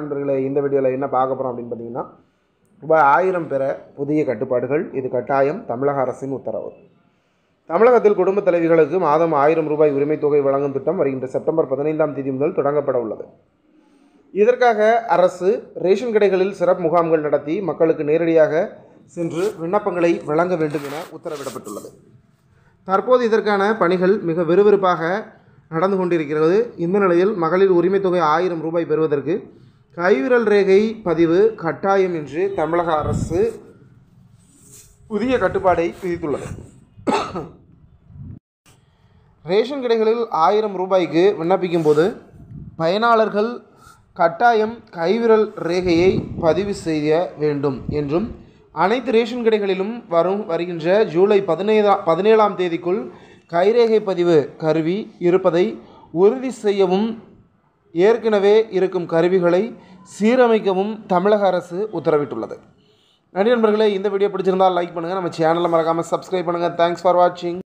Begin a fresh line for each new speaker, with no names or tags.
நண்பர்களே இந்த வீடியோவில் என்ன பார்க்க போகிறோம் அப்படின்னு பார்த்தீங்கன்னா ரூபாய் ஆயிரம் பெற புதிய கட்டுப்பாடுகள் இது கட்டாயம் தமிழக அரசின் உத்தரவு. தமிழகத்தில் குடும்ப தலைவிகளுக்கு மாதம் ஆயிரம் ரூபாய் உரிமைத் தொகை வழங்கும் திட்டம் வருகின்ற செப்டம்பர் பதினைந்தாம் தேதி முதல் தொடங்கப்பட உள்ளது. இதற்காக அரசு ரேஷன் கடைகளில் சிறப்பு முகாம்கள் நடத்தி மக்களுக்கு நேரடியாக சென்று விண்ணப்பங்களை வழங்க வேண்டும் என உத்தரவிடப்பட்டுள்ளது. தற்போது இதற்கான பணிகள் மிக விறுவிறுப்பாக நடந்து கொண்டிருக்கிறது. இந்த நிலையில் மகளிர் உரிமைத் தொகை ஆயிரம் ரூபாய் பெறுவதற்கு கைவிரல் ரேகை பதிவு கட்டாயம் என்று தமிழக அரசு புதிய கட்டுப்பாடை விதித்துள்ளது. ரேஷன் கடைகளில் ஆயிரம் ரூபாய்க்கு விண்ணப்பிக்கும் போது பயனாளர்கள் கட்டாயம் கைவிரல் ரேகையை பதிவு செய்ய வேண்டும் என்றும் அனைத்து ரேஷன் கடைகளிலும் வரும் வருகின்ற ஜூலை பதினைதா பதினேழாம் தேதிக்குள் கைரேகை பதிவு கருவி இருப்பதை உறுதி செய்யவும் ஏற்கனவே இருக்கும் கருவிகளை சீரமைக்கவும் தமிழக அரசு உத்தரவிட்டுள்ளது. நன்றி நண்பர்களே இந்த வீடியோ பிடிச்சிருந்தால் லைக் பண்ணுங்கள் நம்ம சேனலை மறக்காமல் சப்ஸ்கிரைப் பண்ணுங்கள் தேங்க்ஸ் ஃபார் வாட்சிங்